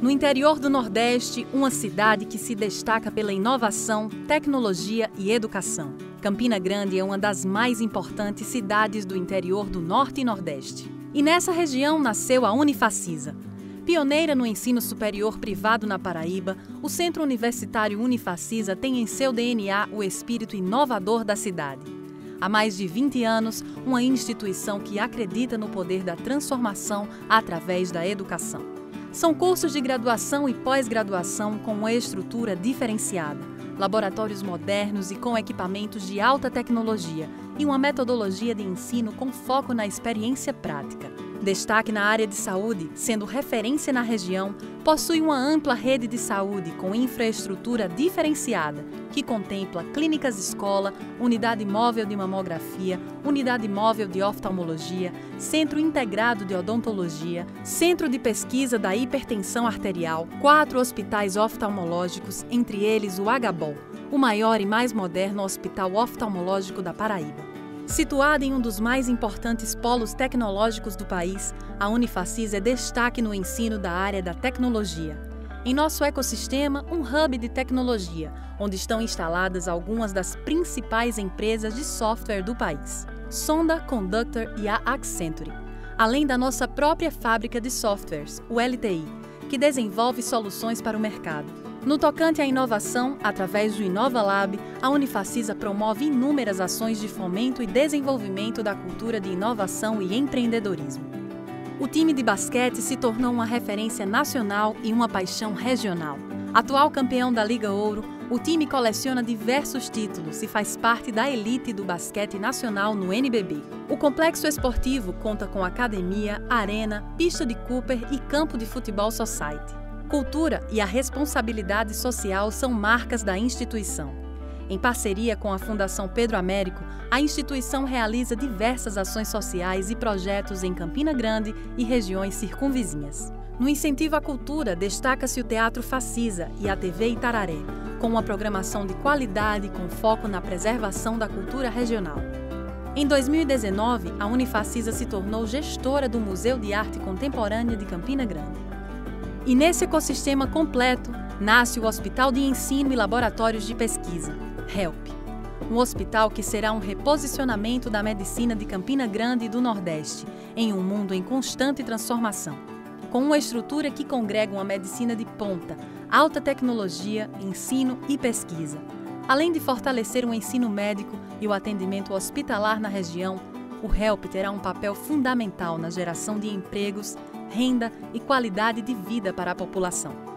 No interior do Nordeste, uma cidade que se destaca pela inovação, tecnologia e educação. Campina Grande é uma das mais importantes cidades do interior do Norte e Nordeste. E nessa região nasceu a Unifacisa. Pioneira no ensino superior privado na Paraíba, o Centro Universitário Unifacisa tem em seu DNA o espírito inovador da cidade. Há mais de 20 anos, uma instituição que acredita no poder da transformação através da educação. São cursos de graduação e pós-graduação com uma estrutura diferenciada, laboratórios modernos e com equipamentos de alta tecnologia e uma metodologia de ensino com foco na experiência prática. Destaque na área de saúde, sendo referência na região, possui uma ampla rede de saúde com infraestrutura diferenciada, que contempla clínicas escola, unidade móvel de mamografia, unidade móvel de oftalmologia, centro integrado de odontologia, centro de pesquisa da hipertensão arterial, quatro hospitais oftalmológicos, entre eles o HBOL, o maior e mais moderno hospital oftalmológico da Paraíba. Situada em um dos mais importantes polos tecnológicos do país, a Unifacis é destaque no ensino da área da tecnologia. Em nosso ecossistema, um hub de tecnologia, onde estão instaladas algumas das principais empresas de software do país: Sonda, Conductor e a Accenture. Além da nossa própria fábrica de softwares, o LTI, que desenvolve soluções para o mercado. No tocante à inovação, através do Inova Lab, a Unifacisa promove inúmeras ações de fomento e desenvolvimento da cultura de inovação e empreendedorismo. O time de basquete se tornou uma referência nacional e uma paixão regional. Atual campeão da Liga Ouro, o time coleciona diversos títulos e faz parte da elite do basquete nacional no NBB. O complexo esportivo conta com academia, arena, pista de Cooper e campo de futebol society. Cultura e a responsabilidade social são marcas da instituição. Em parceria com a Fundação Pedro Américo, a instituição realiza diversas ações sociais e projetos em Campina Grande e regiões circunvizinhas. No incentivo à cultura, destaca-se o Teatro Facisa e a TV Itararé, com uma programação de qualidade com foco na preservação da cultura regional. Em 2019, a Unifacisa se tornou gestora do Museu de Arte Contemporânea de Campina Grande. E nesse ecossistema completo nasce o Hospital de Ensino e Laboratórios de Pesquisa, HELP. Um hospital que será um reposicionamento da medicina de Campina Grande e do Nordeste, em um mundo em constante transformação. Com uma estrutura que congrega uma medicina de ponta, alta tecnologia, ensino e pesquisa. Além de fortalecer o ensino médico e o atendimento hospitalar na região, o HELP terá um papel fundamental na geração de empregos renda e qualidade de vida para a população.